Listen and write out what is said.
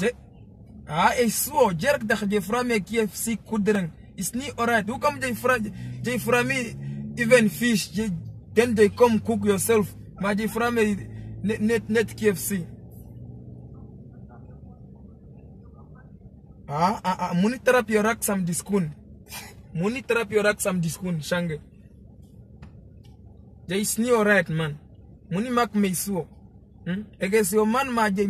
Je Ah, eh, e suo, jerk da je frame KFC kudren Is ni alright. Who come je fra je frame even fish je then they come cook yourself. Ma je frame eh, net net, net KFC. Ah, ah, ah, muni therapy rak sam diskun. Muni therapy rak sam diskun shange. Je is ni alright man. Muni mak me suo. Hmm? Ege si man ma je